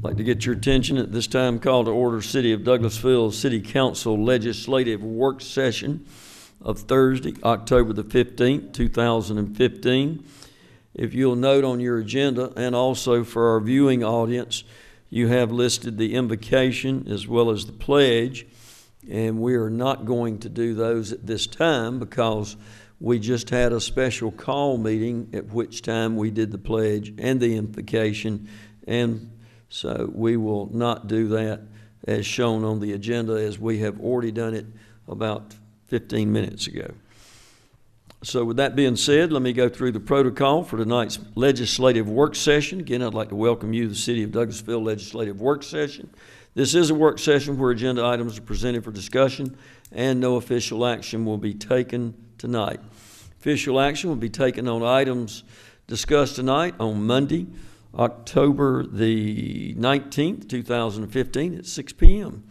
I'd like to get your attention at this time, call to order City of Douglasville City Council Legislative Work Session of Thursday, October the 15th, 2015. If you'll note on your agenda, and also for our viewing audience, you have listed the invocation as well as the pledge, and we are not going to do those at this time because we just had a special call meeting at which time we did the pledge and the invocation, and so we will not do that as shown on the agenda as we have already done it about 15 minutes ago. So with that being said, let me go through the protocol for tonight's legislative work session. Again, I'd like to welcome you to the City of Douglasville Legislative Work Session. This is a work session where agenda items are presented for discussion and no official action will be taken tonight. Official action will be taken on items discussed tonight on Monday, October the 19th, 2015 at 6 p.m.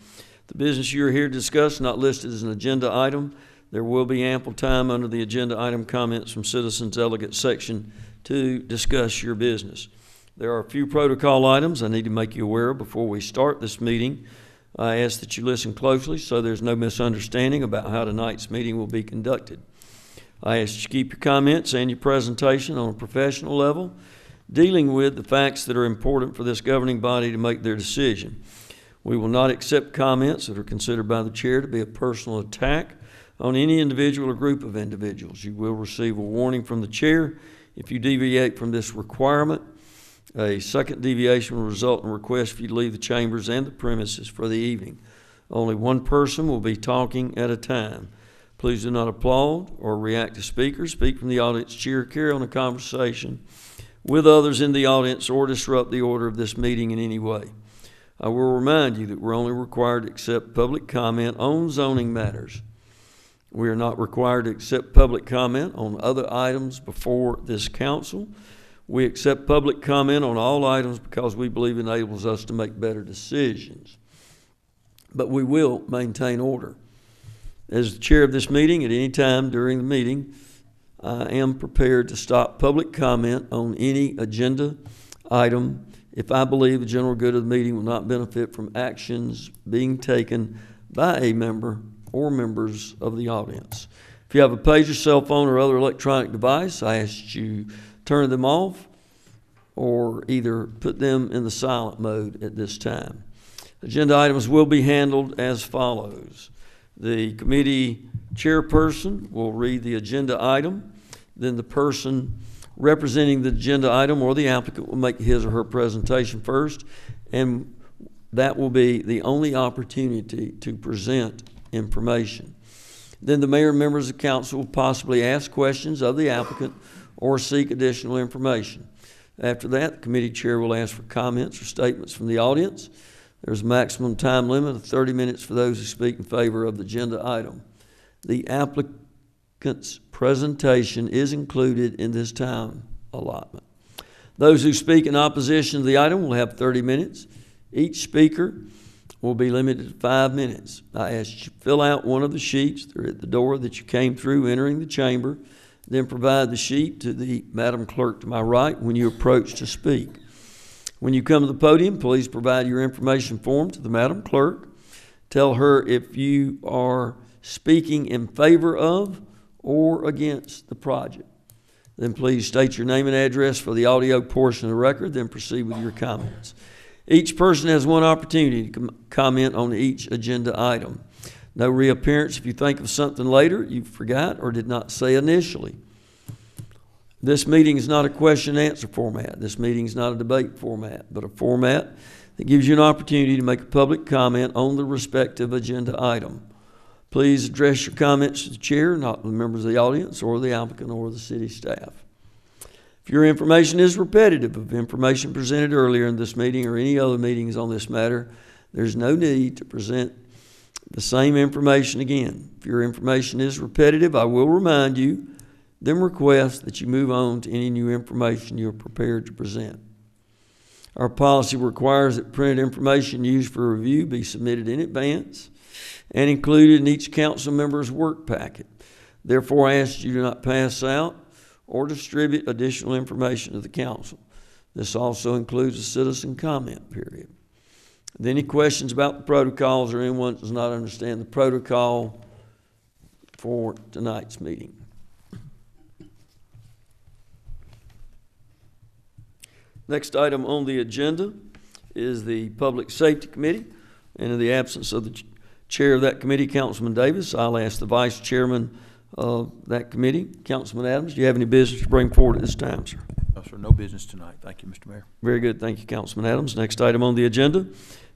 The business you are here to discuss not listed as an agenda item. There will be ample time under the agenda item comments from citizens delegate section to discuss your business. There are a few protocol items I need to make you aware of before we start this meeting. I ask that you listen closely so there's no misunderstanding about how tonight's meeting will be conducted. I ask that you keep your comments and your presentation on a professional level dealing with the facts that are important for this governing body to make their decision. We will not accept comments that are considered by the chair to be a personal attack on any individual or group of individuals. You will receive a warning from the chair if you deviate from this requirement. A second deviation will result in a request for you to leave the chambers and the premises for the evening. Only one person will be talking at a time. Please do not applaud or react to speakers. Speak from the audience chair. Carry on a conversation with others in the audience or disrupt the order of this meeting in any way. I will remind you that we're only required to accept public comment on zoning matters. We are not required to accept public comment on other items before this council. We accept public comment on all items because we believe it enables us to make better decisions. But we will maintain order. As the chair of this meeting, at any time during the meeting, I am prepared to stop public comment on any agenda item if I believe the general good of the meeting will not benefit from actions being taken by a member or members of the audience. If you have a pager, cell phone, or other electronic device, I ask you turn them off or either put them in the silent mode at this time. Agenda items will be handled as follows. The committee chairperson will read the agenda item. Then the person representing the agenda item or the applicant will make his or her presentation first. And that will be the only opportunity to present information. Then the mayor and members of council will possibly ask questions of the applicant or seek additional information. After that, the committee chair will ask for comments or statements from the audience. There's a maximum time limit of 30 minutes for those who speak in favor of the agenda item. The applicant's presentation is included in this time allotment. Those who speak in opposition to the item will have 30 minutes. Each speaker will be limited to five minutes. I ask you to fill out one of the sheets. At the door that you came through entering the chamber. Then provide the sheet to the Madam Clerk to my right when you approach to speak. When you come to the podium, please provide your information form to the Madam Clerk. Tell her if you are speaking in favor of or against the project. Then please state your name and address for the audio portion of the record, then proceed with your comments. Each person has one opportunity to com- comment on each agenda item. No reappearance if you think of something later you forgot or did not say initially. This meeting is not a question and answer format. This meeting is not a debate format, but a format that gives you an opportunity to make a public comment on the respective agenda item. Please address your comments to the chair, not the members of the audience or the applicant or the city staff. If your information is repetitive of information presented earlier in this meeting or any other meetings on this matter, there's no need to present the same information again. If your information is repetitive, I will remind you then request that you move on to any new information you're prepared to present. Our policy requires that printed information used for review be submitted in advance and included in each council member's work packet. Therefore, I ask you to not pass out or distribute additional information to the council. This also includes a citizen comment period. Any questions about the protocols or anyone does not understand the protocol for tonight's meeting? Next item on the agenda is the Public Safety Committee. And in the absence of the chair of that committee, Councilman Davis, I'll ask the vice chairman of that committee, Councilman Adams, do you have any business to bring forward at this time, sir? No, sir, no business tonight. Thank you, Mr. Mayor. Very good, thank you, Councilman Adams. Next item on the agenda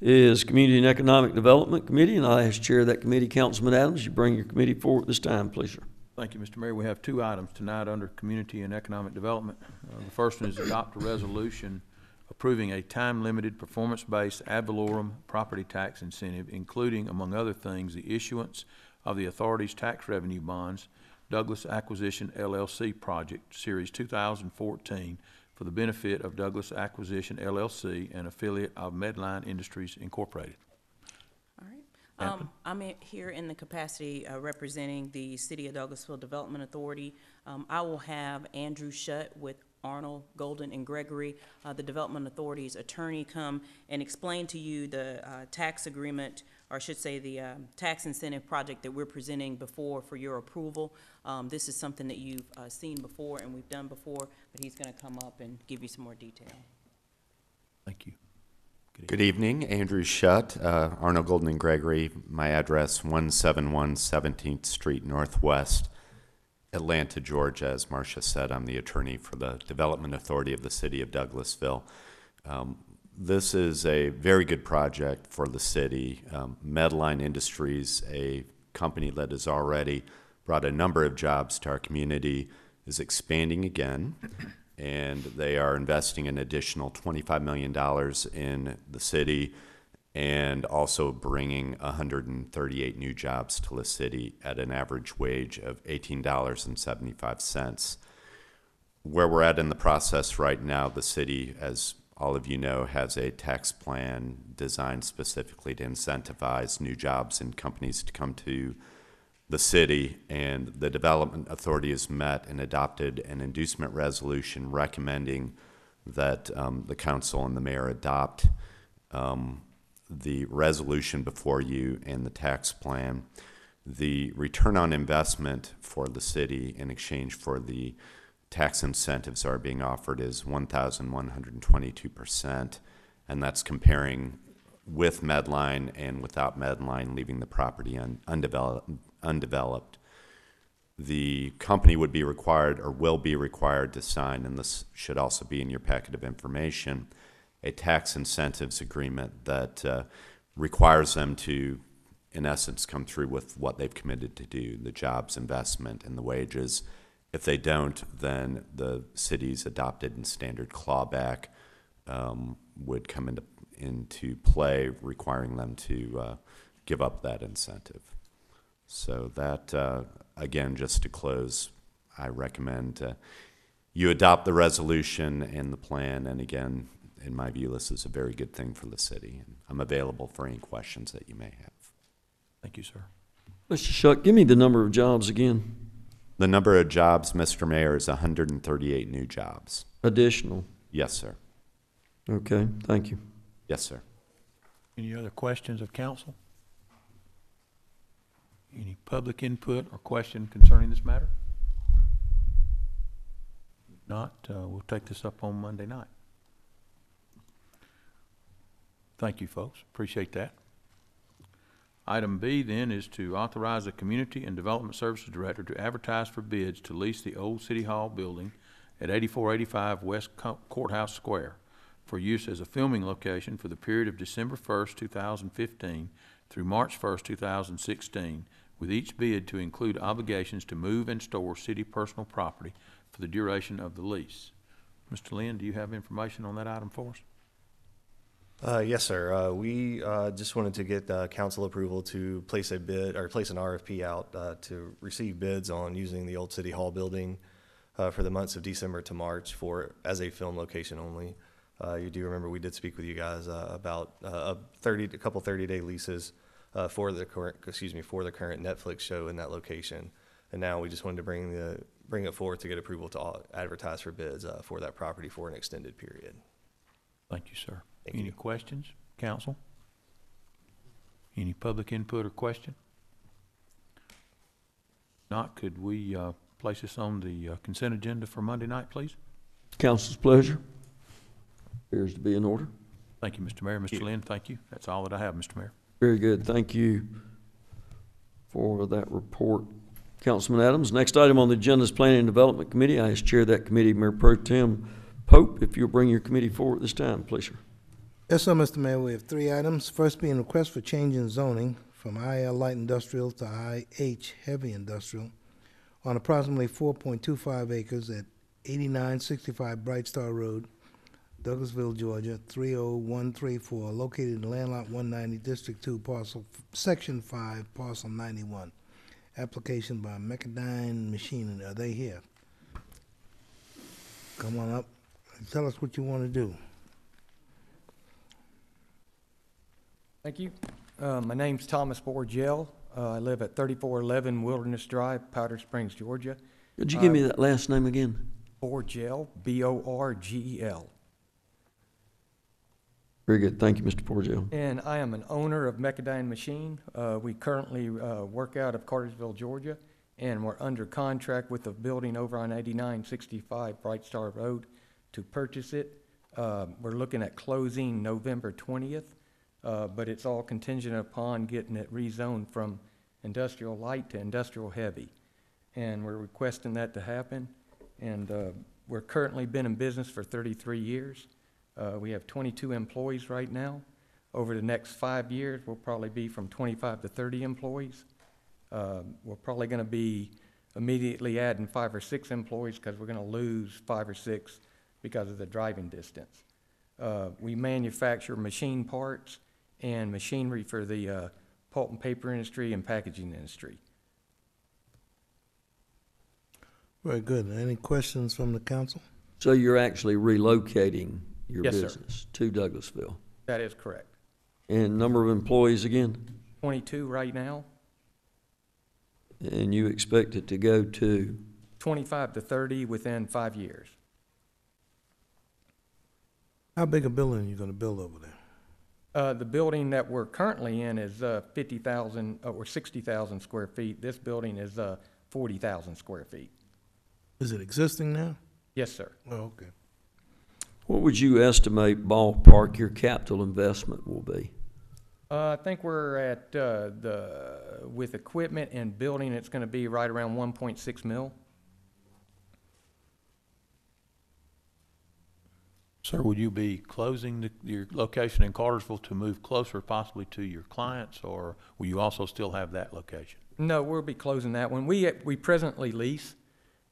is Community and Economic Development Committee, and I ask Chair of that committee, Councilman Adams, you bring your committee forward at this time, please, sir. Thank you, Mr. Mayor. We have two items tonight under Community and Economic Development. Uh, The first one is adopt a resolution approving a time-limited, performance-based ad valorem property tax incentive, including, among other things, the issuance of the authority's tax revenue bonds, Douglas Acquisition LLC Project, Series 2014, for the benefit of Douglas Acquisition LLC, an affiliate of Medline Industries Incorporated. All right. Um, I'm i- here in the capacity uh, representing the City of Douglasville Development Authority. Um, I will have Andrew Shutt with Arnall, Golden, and Gregory, uh, the Development Authority's attorney, come and explain to you the uh, tax agreement, or I should say, the um, tax incentive project that we're presenting before for your approval. Um, This is something that you've uh, seen before and we've done before, but he's going to come up and give you some more detail. Thank you. Good evening, Andrew Shutt, uh, Arnall Golden and Gregory. My address, 171 17th Street Northwest, Atlanta, Georgia. As Marcia said, I'm the attorney for the Development Authority of the City of Douglasville. Um, This is a very good project for the city. Um, Medline Industries, a company that has already brought a number of jobs to our community, is expanding again and they are investing an additional $25 million in the city and also bringing 138 new jobs to the city at an average wage of $18.75. Where we're at in the process right now, the city, as all of you know, has a tax plan designed specifically to incentivize new jobs and companies to come to the city and the Development Authority has met and adopted an inducement resolution recommending that um, the council and the mayor adopt um, the resolution before you and the tax plan. The return on investment for the city in exchange for the tax incentives are being offered is 1,122%, and that's comparing with Medline and without Medline, leaving the property un- undeveloped, undeveloped. The company would be required or will be required to sign, and this should also be in your packet of information, a tax incentives agreement that uh, requires them to, in essence, come through with what they've committed to do, the jobs, investment, and the wages. If they don't, then the city's adopted and standard clawback um, would come into into play, requiring them to uh, give up that incentive. So that, uh, again, just to close, I recommend uh, you adopt the resolution and the plan. And again, in my view, this is a very good thing for the city. And I'm available for any questions that you may have. Thank you, sir. Mr. Shuck, give me the number of jobs again, The number of jobs, Mr. Mayor, is 138 new jobs. additional. Yes, sir. Okay, thank you. Yes, sir. Any other questions of council? Any public input or question concerning this matter? If Not, uh, we'll take this up on Monday night. Thank you, folks. Appreciate that. Item B then is to authorize the Community and Development Services Director to advertise for bids to lease the old City Hall building at eighty-four eighty-five West Co- Courthouse Square for use as a filming location for the period of December first, two thousand fifteen through March first, two thousand sixteen, with each bid to include obligations to move and store city personal property for the duration of the lease. Mr. Lynn, do you have information on that item for us? Uh, yes, sir. Uh, we uh, just wanted to get uh, council approval to place a bid or place an RFP out uh, to receive bids on using the old city hall building uh, for the months of December to March for as a film location only. Uh, you do remember we did speak with you guys uh, about uh, a thirty, a couple thirty-day leases uh, for the current, excuse me, for the current Netflix show in that location. And now we just wanted to bring the bring it forward to get approval to advertise for bids uh, for that property for an extended period. Thank you, sir. Thank Any you. questions, council? Any public input or question? Not, could we uh, place this on the uh, consent agenda for Monday night, please? Council's pleasure. Appears to be in order. Thank you, Mr. Mayor. Mr. Lynn, thank you. That's all that I have, Mr. Mayor. Very good. Thank you for that report, Councilman Adams. Next item on the agenda is Planning and Development Committee. I ask Chair of that committee, Mayor Pro Tem Pope, if you'll bring your committee forward this time, please, sir. Yes, sir, Mr. Mayor, we have three items. First being request for change in zoning from IL light industrial to IH heavy industrial on approximately four point two five acres at eighty-nine sixty-five Bright Star Road, Douglasville, Georgia, three oh one three four, located in land lot one ninety, District Two, parcel, section five, parcel ninety-one. Application by Mechadyne Machining. Are they here? Come on up. Tell us what you want to do. Thank you. Uh, My name's Thomas Borgel. Uh, I live at 3411 Wilderness Drive, Powder Springs, Georgia. Could you give me that last name again? Borgel, B-O-R-G-E-L. Very good. Thank you, Mr. Borgel. And I am an owner of Mechadyne Machine. Uh, We currently uh, work out of Cartersville, Georgia, and we're under contract with a building over on 8965 Bright Star Road to purchase it. Uh, We're looking at closing November 20th, uh, but it's all contingent upon getting it rezoned from industrial light to industrial heavy. And we're requesting that to happen. And uh, we're currently been in business for 33 years. Uh, We have 22 employees right now. Over the next five years, we'll probably be from 25 to 30 employees. Uh, We're probably going to be immediately adding five or six employees because we're going to lose five or six because of the driving distance. Uh, We manufacture machine parts and machinery for the uh, pulp and paper industry and packaging industry. Very good. Any questions from the council? So you're actually relocating your Yes, sir. business to Douglasville? That is correct. And number of employees again? 22 right now, And you expect it to go to, 25 to 30 within five years. How big a building are you gonna build over there? Uh, the building that we're currently in is, uh, fifty thousand, uh, or sixty thousand square feet. This building is, uh, forty thousand square feet. Is it existing now? Yes, sir. Oh, okay. what would you estimate ballpark your capital investment will be? Uh, I think we're at, uh, the, with equipment and building, it's gonna be right around one point six mil. Sir, would you be closing the- your location in Cartersville to move closer possibly to your clients, or will you also still have that location? No, we'll be closing that one. We, we presently lease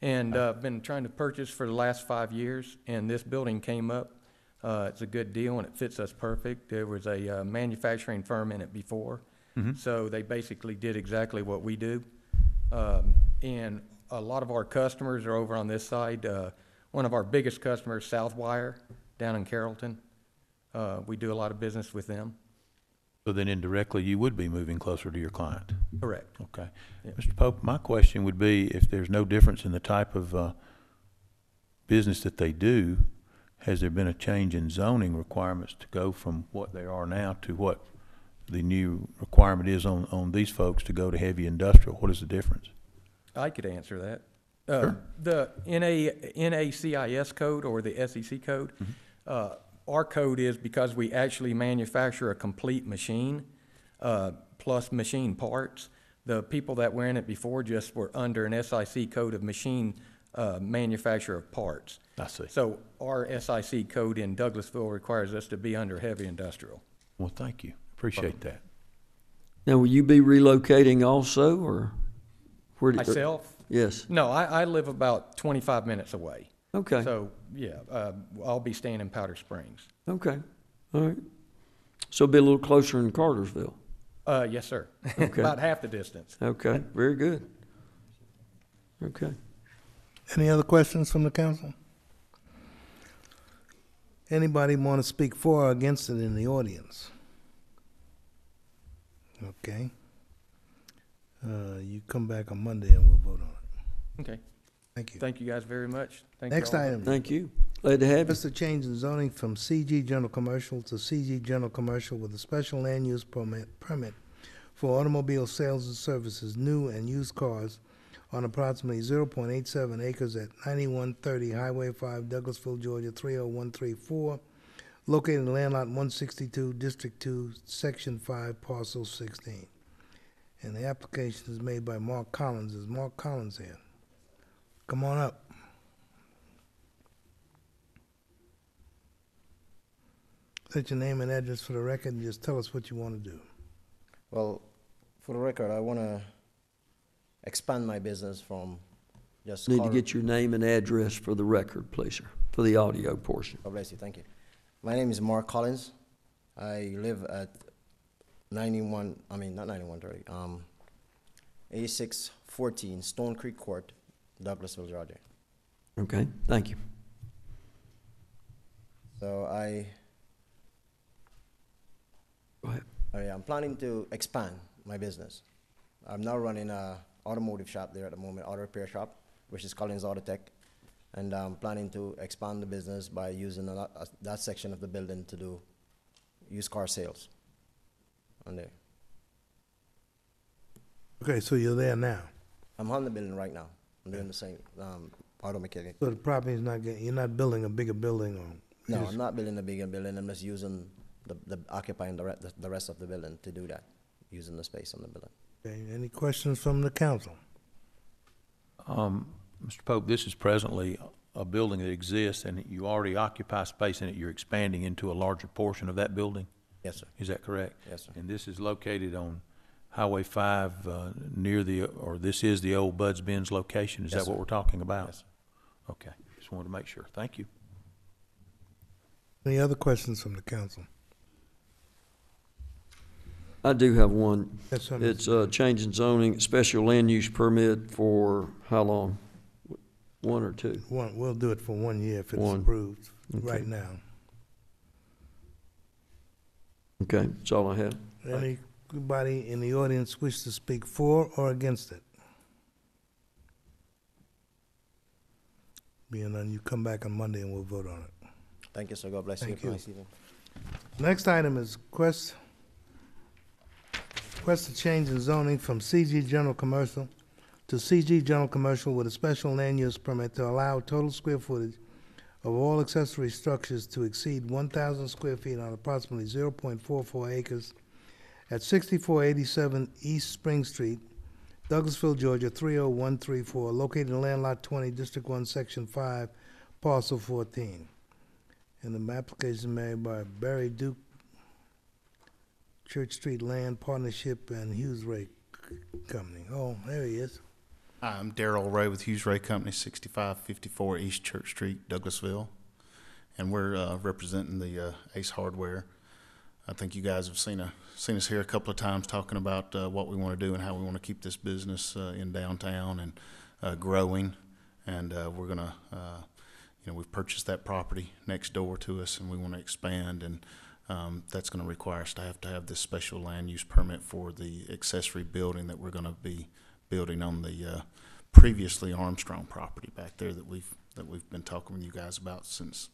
and, uh, been trying to purchase for the last five years, and this building came up. Uh, it's a good deal and it fits us perfect. There was a, uh, manufacturing firm in it before. So they basically did exactly what we do. Um, and a lot of our customers are over on this side. Uh, one of our biggest customers, Southwire, down in Carrollton. Uh, we do a lot of business with them. So then indirectly, you would be moving closer to your client? Correct. Okay. Yeah. Mr. Pope, my question would be, if there's no difference in the type of uh, business that they do, has there been a change in zoning requirements to go from what they are now to what the new requirement is on, on these folks to go to heavy industrial? What is the difference? I could answer that. Uh, Sure. The NA, NAICS code or the SIC code, uh, our code is because we actually manufacture a complete machine, uh, plus machine parts. The people that were in it before just were under an SIC code of machine, uh, manufacture of parts. I see. So our SIC code in Douglasville requires us to be under heavy industrial. Well, thank you. Appreciate that. Now, will you be relocating also, or where? do- Myself, Yes, no, I, I live about twenty-five minutes away. okay, So, yeah, uh, I'll be staying in Powder Springs. okay, all right. So be a little closer in Cartersville. Uh, yes, sir. Okay. About half the distance. Okay, very good. Okay. Any other questions from the council? Anybody want to speak for or against it in the audience? Okay. Uh, you come back on Monday and we'll vote on it. Okay. Thank you. Thank you guys very much. Thank you Next all. item. Thank you. Glad to have you. Mr. Change in zoning from CG General Commercial to CG General Commercial with a special land use permit, permit for automobile sales and services, new and used cars, on approximately zero point eight seven acres at ninety-one thirty Highway five, Douglasville, Georgia, three oh one three four, located in land lot one sixty-two, District two, Section five, parcel sixteen. And the application is made by Mark Collins. Is Mark Collins here? Come on up. State your name and address for the record, and just tell us what you want to do. Well, for the record, I want to expand my business from just. Need to car- get your name and address for the record, please, sir, for the audio portion. God bless you, thank you. My name is Mark Collins. I live at 91, I mean, not 9130, um, 8614 Stone Creek Court, Douglasville, Georgia. Okay, thank you. So I, Go ahead. I am planning to expand my business. I'm now running a automotive shop there at the moment, auto repair shop, which is Collins Auto Tech. And I'm planning to expand the business by using a lot, uh, that section of the building to do used car sales on there. Okay, so you're there now. I'm on the building right now. I'm doing the same, um, auto mechanic. So the property is not getting, you're not building a bigger building or? No, I'm not building a bigger building. I'm just using the, the occupying the, re- the- the rest of the building to do that, using the space on the building. Okay, any questions from the council? Um, Mr. Pope, this is presently a building that exists, and you already occupy space in it. You're expanding into a larger portion of that building? Yes, sir. Is that correct? Yes, sir. And this is located on Highway five, uh, near the, or this is the old Bud's Benz location? Is Yes, that what sir. we're talking about? Yes. Okay, just wanted to make sure. Thank you. Any other questions from the council? I do have one. Yes, sir. It's uh changing zoning, special land use permit for how long? One or two? One, we'll do it for one year if it's One. approved, Okay. right now. Okay, that's all I have. Anybody in the audience wish to speak for or against it? Being none, you come back on Monday and we'll vote on it. Thank you, sir. God bless. Thank you. nice evening. Next item is quest, request to change in zoning from CG General Commercial to CG General Commercial with a special land use permit to allow total square footage of all accessory structures to exceed one thousand square feet on approximately zero point four four acres at sixty-four eighty-seven East Spring Street, Douglasville, Georgia, three oh one three four, located in land lot twenty, District one, Section five, parcel fourteen. And the application made by Barry Duke, Church Street Land Partnership and Hughes Ray Company. Oh, there he is. Hi, I'm Daryl Ray with Hughes Ray Company, 6554 East Church Street, Douglasville. And we're uh, representing the uh, Ace Hardware. I think you guys have seen, a, seen us here a couple of times talking about uh, what we want to do and how we want to keep this business uh, in downtown and uh, growing. And uh, we're going to, uh, you know, we've purchased that property next door to us and we want to expand. And um, that's going to require us to have to have this special land use permit for the accessory building that we're going to be building on the previously Armstrong property back there that we've that we've been talking with you guys about since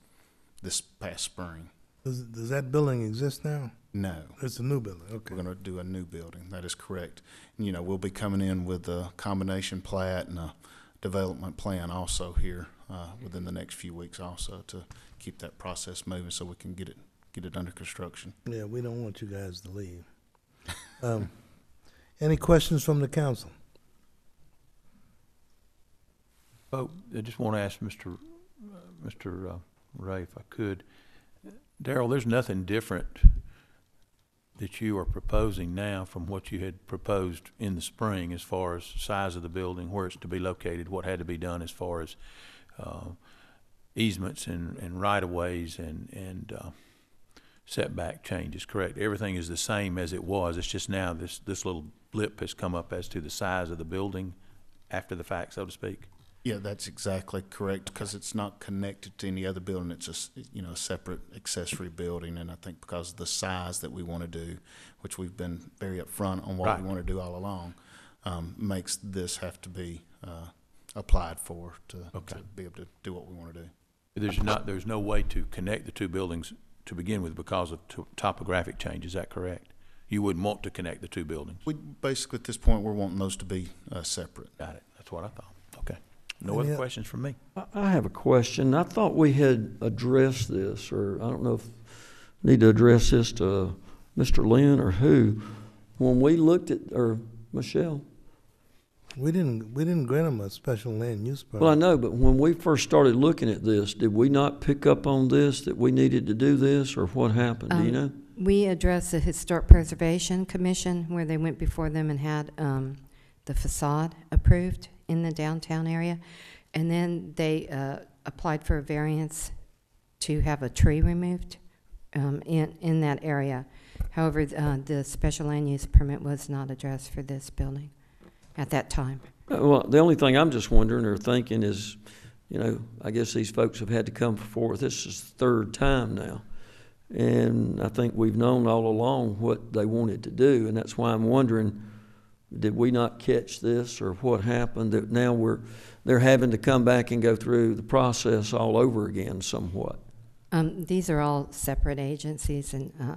this past spring. Does, does that building exist now? No, It's a new building, okay. we're going to do a new building. That is correct. You know, we'll be coming in with a combination plat and a development plan also here uh, within the next few weeks also to keep that process moving so we can get it get it under construction. Yeah, we don't want you guys to leave. Um, Any questions from the council? Pope, I just want to ask Mr. uh, Mr. uh, Ray if I could. Darrell, there's nothing different that you are proposing now from what you had proposed in the spring as far as size of the building, where it's to be located, what had to be done as far as uh, easements and, and right-of-ways and, and uh, setback changes, correct? Everything is the same as it was, it's just now this, this little blip has come up as to the size of the building after the fact, so to speak? Yeah, that's exactly correct, because it's not connected to any other building. It's a, you know, a separate accessory building, and I think because of the size that we want to do, which we've been very upfront on what Right. we want to do all along, um, makes this have to be, uh, applied for to, Okay. to be able to do what we want to do. There's not, there's no way to connect the two buildings to begin with because of to- topographic change, is that correct? You wouldn't want to connect the two buildings. We, basically, at this point, we're wanting those to be uh, separate. Got it. That's what I thought. Okay. No Any other o- questions from me? I- I have a question. I thought we had addressed this, or I don't know if, need to address this to Mr. Lynn or who. When we looked at, or Michelle? We didn't, we didn't grant them a special land use permit. Well, I permit. know, but when we first started looking at this, did we not pick up on this, that we needed to do this, or what happened? Do you Um, know? We addressed the Historic Preservation Commission, where they went before them and had um, the facade approved in the downtown area. And then they uh, applied for a variance to have a tree removed um, in, in that area. However, uh, the special land use permit was not addressed for this building at that time. Uh, Well, the only thing I'm just wondering or thinking is, you know, I guess these folks have had to come forth. This is the third time now. And I think we've known all along what they wanted to do, and that's why I'm wondering, did we not catch this or what happened that now we're, they're having to come back and go through the process all over again somewhat? Um, These are all separate agencies and uh,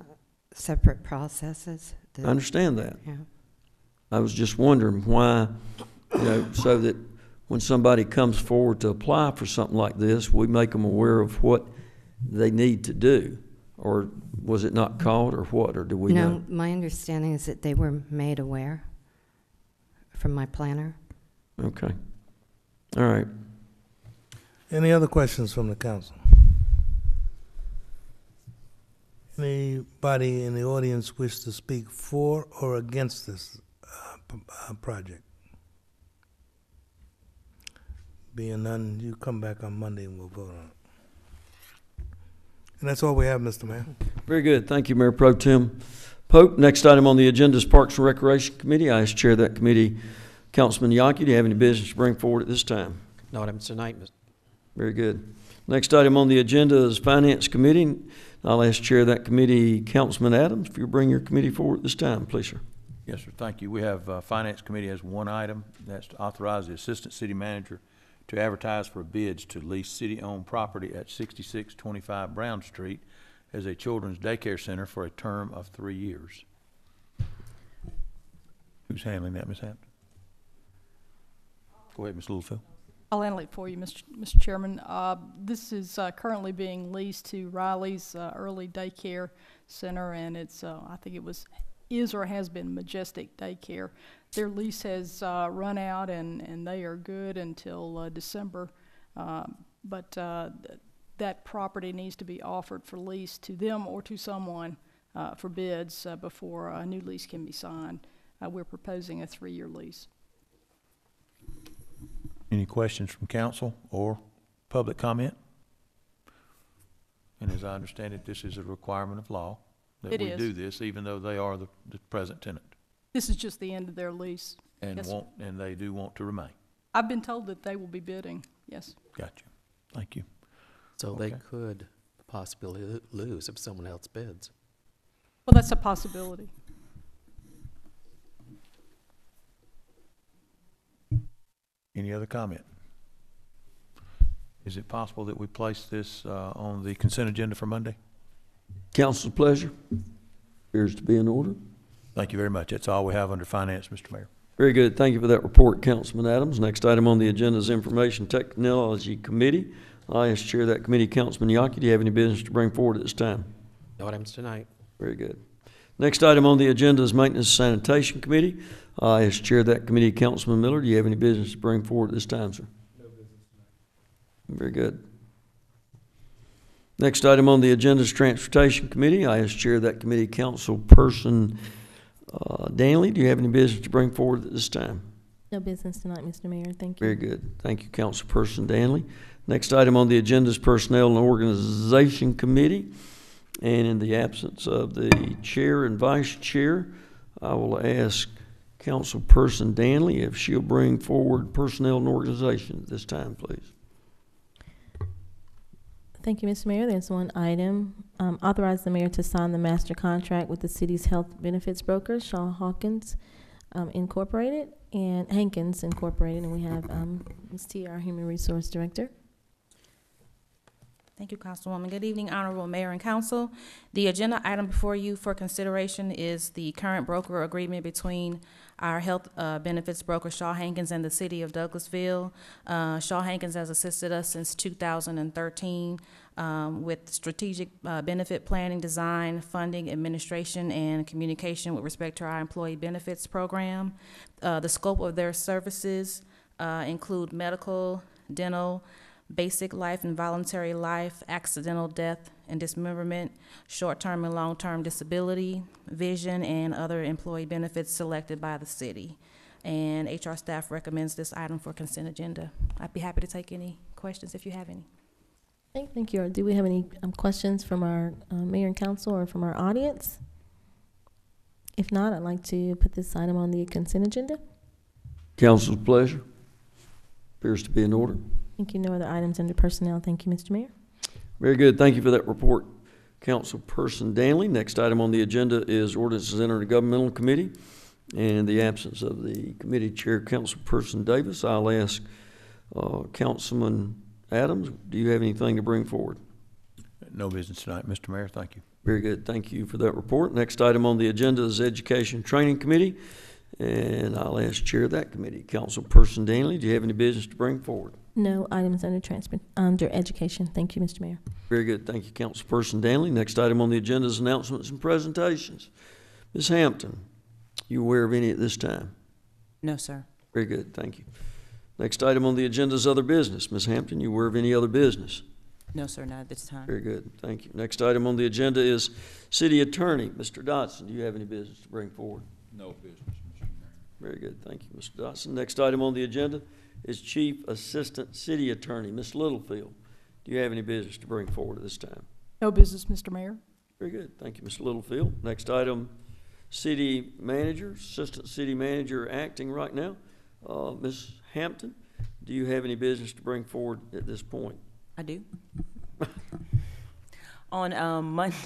separate processes. I understand that. Yeah. I was just wondering why, you know, so that when somebody comes forward to apply for something like this, we make them aware of what they need to do. Or was it not called or what, or do we know? No, my understanding is that they were made aware from my planner. Okay. All right. Any other questions from the council? Anybody in the audience wish to speak for or against this uh, p- uh, project? Being none, you come back on Monday and we'll vote on it. And that's all we have, Mr. Mayor. Very good. Thank you, Mayor Pro Tem Pope. Next item on the agenda is Parks and Recreation Committee. I as chair of that committee, Councilman Yaki. Do you have any business to bring forward at this time? No items tonight, Mr. Very good. Next item on the agenda is Finance Committee. I'll ask Chair of that committee, Councilman Adams, if you'll bring your committee forward at this time, please, sir. Yes, sir, thank you. We have, uh, Finance Committee has one item, that's to authorize the Assistant City Manager to advertise for bids to lease city-owned property at sixty-six twenty-five Brown Street as a children's daycare center for a term of three years. Who's handling that, Ms. Hampton? Go ahead, Ms. Littlefield. I'll handle it for you, Mr. Mr. Chairman. Uh, This is uh, currently being leased to Riley's uh, Early Daycare Center, and it's, uh, I think it was, is or has been Majestic Daycare. Their lease has uh, run out, and, and they are good until uh, December. But that property needs to be offered for lease to them or to someone uh, for bids uh, before a new lease can be signed. Uh, We're proposing a three-year lease. Any questions from council or public comment? And as I understand it, this is a requirement of law that It we is. do this, even though they are the, the present tenant This is just the end of their lease. and Yes, sir. want, and they do want to remain. I've been told that they will be bidding, yes. Got you. Thank you. So they Okay. could possibly lo- lose if someone else bids. Well, that's a possibility. Any other comment? Is it possible that we place this, uh, on the consent agenda for Monday? Council's pleasure. Appears to be in order. Thank you very much. That's all we have under finance, Mr. Mayor. Very good. Thank you for that report, Councilman Adams. Next item on the agenda is Information Technology Committee. I, ask chair of that committee, Councilman Yaki, do you have any business to bring forward at this time? No items tonight. Very good. Next item on the agenda is Maintenance and Sanitation Committee. I, ask chair of that committee, Councilman Miller, do you have any business to bring forward at this time, sir? No business tonight. Very good. Next item on the agenda is Transportation Committee. I, ask chair of that committee, Councilperson uh, Danley, do you have any business to bring forward at this time? No business tonight, Mr. Mayor. Thank you. Very good. Thank you, Councilperson Danley. Next item on the agenda is Personnel and Organization Committee. And in the absence of the chair and vice chair, I will ask Councilperson Danley if she'll bring forward Personnel and Organization at this time, please. Thank you, Mr. Mayor. There's one item. Um, authorize the mayor to sign the master contract with the city's health benefits broker, Shaw Hankins um, Incorporated, and Hankins Incorporated, and we have um, Ms. T, our Human Resource Director. Thank you, Councilwoman. Good evening, Honorable Mayor and Council. The agenda item before you for consideration is the current broker agreement between our health uh, benefits broker Shaw Hankins and the City of Douglasville. Uh, Shaw Hankins has assisted us since 2013 um, with strategic uh, benefit planning, design, funding, administration, and communication with respect to our employee benefits program. Uh, The scope of their services uh, include medical, dental, basic life and voluntary life, accidental death and dismemberment, short-term and long-term disability, vision, and other employee benefits selected by the city. And HR staff recommends this item for consent agenda. I'd be happy to take any questions if you have any. Thank, thank you. Do we have any um, questions from our uh, mayor and council or from our audience? If not, I'd like to put this item on the consent agenda. Council's pleasure. Appears to be in order. Thank you. No other items under personnel. Thank you, Mr. Mayor. Very good. Thank you for that report, Councilperson Danley. Next item on the agenda is ordinances entered a governmental committee. In the absence of the committee chair, Councilperson Davis, I'll ask uh, Councilman Adams, do you have anything to bring forward? No business tonight, Mr. Mayor, thank you. Very good. Thank you for that report. Next item on the agenda is Education Training Committee, and I'll ask Chair of that committee, Councilperson Danley, do you have any business to bring forward? No items under transport, under education. Thank you, Mr. Mayor. Very good. Thank you, Councilperson Danley. Next item on the agenda is announcements and presentations. Ms. Hampton, you aware of any at this time? No, sir. Very good. Thank you. Next item on the agenda is other business. Ms. Hampton, you aware of any other business? No, sir, not at this time. Very good. Thank you. Next item on the agenda is City Attorney. Mr. Dotson, do you have any business to bring forward? No business, Mr. Mayor. Very good. Thank you, Mr. Dotson. Next item on the agenda is Chief Assistant City Attorney, Ms. Littlefield. Do you have any business to bring forward at this time? No business, Mr. Mayor. Very good. Thank you, Ms. Littlefield. Next item, City Manager, Assistant City Manager acting right now. Uh, Ms. Hampton, do you have any business to bring forward at this point? I do. On um, Monday,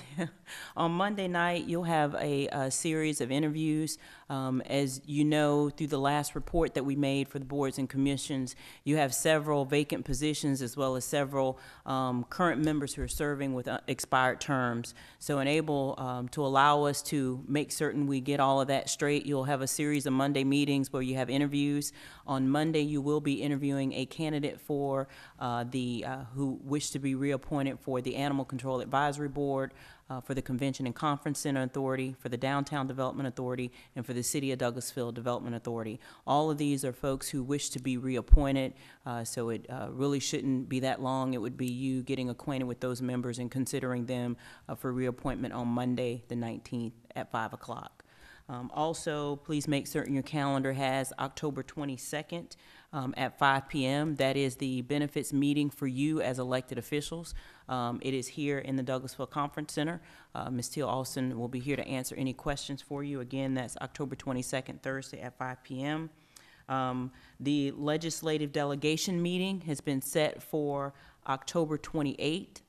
on Monday night, you'll have a, a series of interviews. Um, as you know, through the last report that we made for the boards and commissions, you have several vacant positions as well as several um, current members who are serving with uh, expired terms. So, enable um, to allow us to make certain we get all of that straight. You'll have a series of Monday meetings where you have interviews. On Monday, you will be interviewing a candidate for uh, the uh, who wish to be reappointed for the Animal Control Advisory Board, uh, for the Convention and Conference Center Authority, for the Downtown Development Authority, and for the City of Douglasville Development Authority. All of these are folks who wish to be reappointed, uh, so it uh, really shouldn't be that long. It would be you getting acquainted with those members and considering them uh, for reappointment on Monday, the 19th, at 5 o'clock. Um, also, please make certain your calendar has October 22nd um, at 5 p.m. That is the benefits meeting for you as elected officials. Um, it is here in the Douglasville Conference Center. Uh, Ms. Teal Austin will be here to answer any questions for you. Again, that's October 22nd, Thursday at 5 p.m. Um, the legislative delegation meeting has been set for October 28th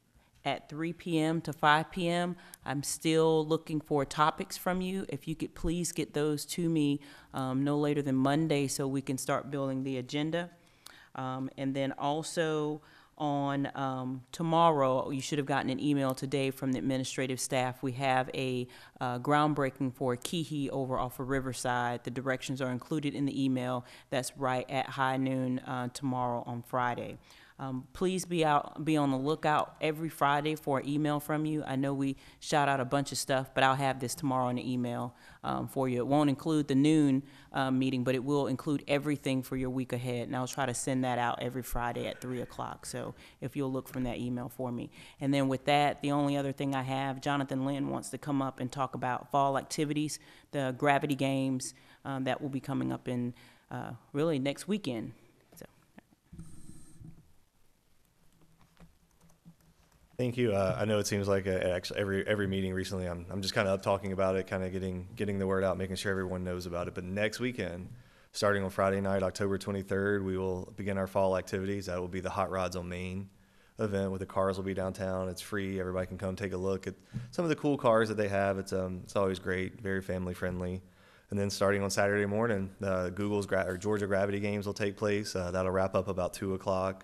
at 3 p.m. to 5 p.m. I'm still looking for topics from you. If you could please get those to me um, no later than Monday so we can start building the agenda. Um, and then also on um, tomorrow, you should have gotten an email today from the administrative staff. We have a uh, groundbreaking for Kihi over off of Riverside. The directions are included in the email. That's right at high noon uh, tomorrow on Friday. Um, please be out, be on the lookout every Friday for an email from you. I know we shout out a bunch of stuff, but I'll have this tomorrow in the email um, for you. It won't include the noon um, meeting, but it will include everything for your week ahead. And I'll try to send that out every Friday at three o'clock. So if you'll look from that email for me. And then with that, the only other thing I have, Jonathan Lynn wants to come up and talk about fall activities, the gravity games um, that will be coming up in uh, really next weekend. Thank you. Uh, I know it seems like uh actually every every meeting recently, I'm I'm just kind of up talking about it, kind of getting getting the word out, making sure everyone knows about it. But next weekend, starting on Friday night, October 23rd, we will begin our fall activities. That will be the Hot Rods on Main event where the cars will be downtown. It's free. Everybody can come take a look at some of the cool cars that they have. It's um it's always great, very family friendly. And then starting on Saturday morning, uh, Google's gra- or Georgia Gravity Games will take place. Uh, that'll wrap up about two o'clock.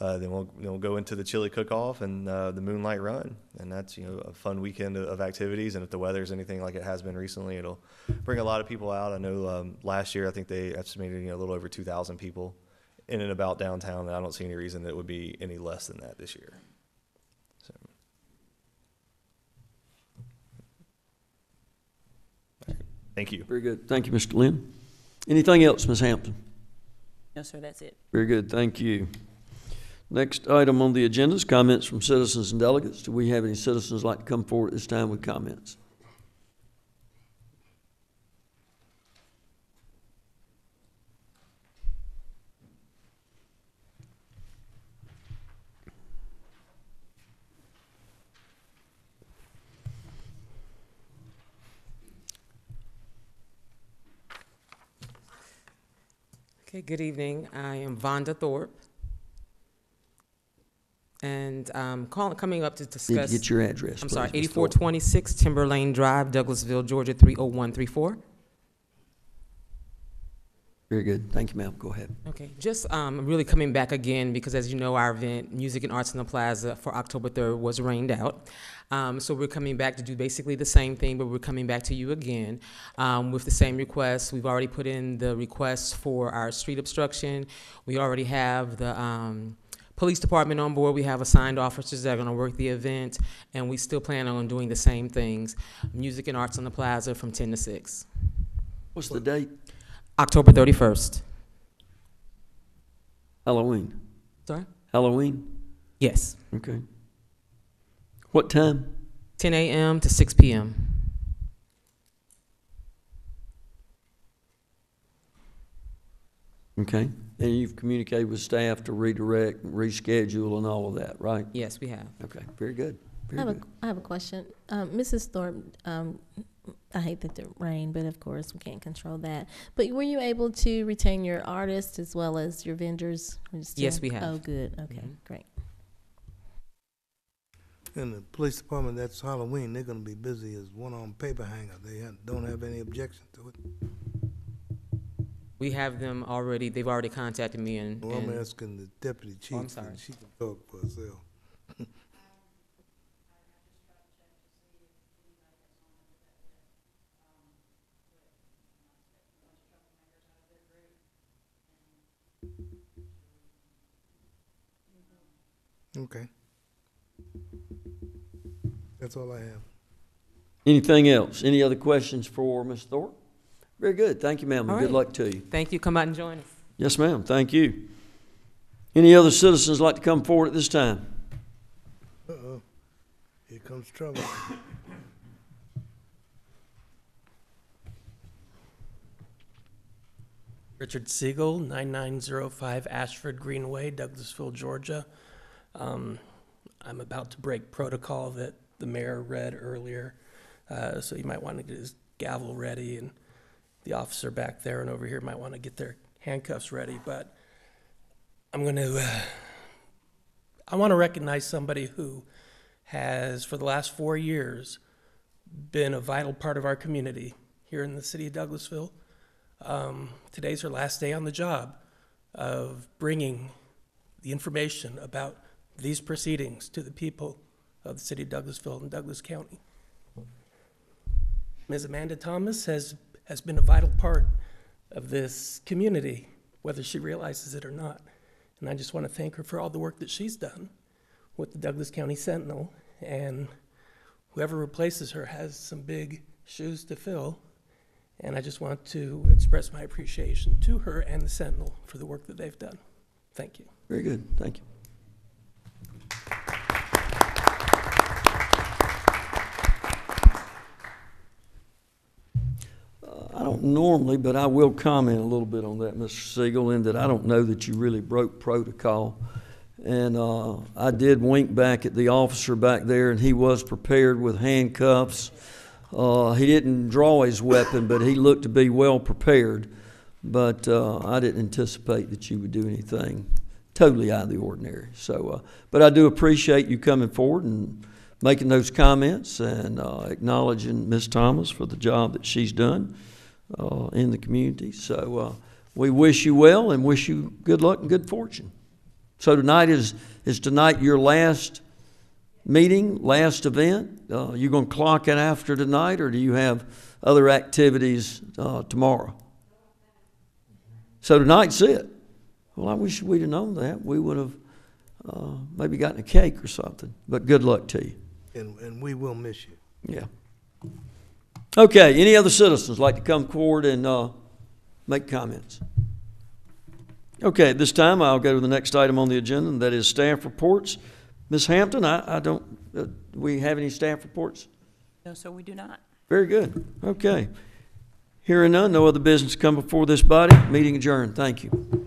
Uh, then we'll then we'll go into the chili cook-off and uh, the moonlight run, and that's you know a fun weekend of, of activities. And if the weather's anything like it has been recently, it'll bring a lot of people out. I know um, last year I think they estimated you know a little over 2,000 people in and about downtown, and I don't see any reason that it would be any less than that this year. So. Thank you. Very good. Thank you, Mr. Lynn. Anything else, Ms. Hampton? No, sir, that's it. Very good, thank you. Next item on the agenda is comments from citizens and delegates. Do we have any citizens like to come forward at this time with comments? Okay, good evening. I am Vonda Thorpe. And um, calling, coming up to Need to discuss. get your address, I'm sorry, please, Ms. 8426 Timber Lane Drive, Douglasville, Georgia, 30134. Very good, thank you, ma'am, go ahead. Okay, just um, really coming back again because, as you know, our event, Music and Arts in the Plaza, for October 3rd was rained out. Um, so we're coming back to do basically the same thing, but we're coming back to you again um, with the same requests. We've already put in the requests for our street obstruction. We already have the um, police department on board. We have assigned officers that are going to work the event, and we still plan on doing the same things. Music and Arts on the Plaza from 10 to 6. What's the date? October 31st. Halloween? Sorry? Halloween? Yes. Okay. What time? 10 a.m. to 6 p.m. Okay, and you've communicated with staff to redirect, and reschedule and all of that, right? Yes, we have. Okay, very good, I very have a, good. I have a question. Um, Mrs. Thorpe, um, I hate that it rained, but of course we can't control that. But were you able to retain your artists as well as your vendors? Or just Yes, we have. Oh, good. Okay, Mhm. great. In the police department, that's Halloween, they're gonna be busy as one on paper hanger. They ha- don't have any objection to it. We have them already, they've already contacted me and, Well, I'm and asking the deputy chief. Oh, I'm sorry. and She can talk for herself. Okay. That's all I have. Anything else? Any other questions for Ms. Thorpe? Very good, thank you, ma'am, All and good right. luck to you. thank you. Come out and join us. Yes, ma'am, thank you. Any other citizens like to come forward at this time? Uh-oh. Here comes trouble. Richard Siegel, 9905 Ashford Greenway, Douglasville, Georgia. Um, I'm about to break protocol that the mayor read earlier, uh, so you might want to get his gavel ready, and the officer back there and over here might want to get their handcuffs ready. But I'm going to, uh, I want to recognize somebody who has, for the last four years, been a vital part of our community here in the city of Douglasville. Um, today's her last day on the job of bringing the information about these proceedings to the people of the city of Douglasville and Douglas County. Ms. Amanda Thomas has, has been a vital part of this community, whether she realizes it or not. And I just want to thank her for all the work that she's done with the Douglas County Sentinel. And whoever replaces her has some big shoes to fill. And I just want to express my appreciation to her and the Sentinel for the work that they've done. Thank you. Very good, thank you. I don't normally, but I will comment a little bit on that, Mr. Siegel, in that I don't know that you really broke protocol. And uh, I did wink back at the officer back there, and he was prepared with handcuffs. Uh, He didn't draw his weapon, but he looked to be well prepared. But uh, I didn't anticipate that you would do anything totally out of the ordinary. So, uh, but I do appreciate you coming forward and making those comments and uh, acknowledging Ms. Thomas for the job that she's done uh, in the community. So uh, we wish you well and wish you good luck and good fortune. So tonight is, is tonight your last meeting, last event? Uh, you gonna clock it after tonight, or do you have other activities, uh, tomorrow? So tonight's it. Well, I wish we'd have known that. We would have, uh, maybe gotten a cake or something, but good luck to you. And, and we will miss you. Yeah. Okay, any other citizens like to come forward and, uh, make comments? Okay, this time, I'll go to the next item on the agenda, and that is staff reports. Ms. Hampton, I, I don't, uh, do we have any staff reports? No, sir, we do not. Very good, okay. Hearing none, no other business come before this body, meeting adjourned, thank you.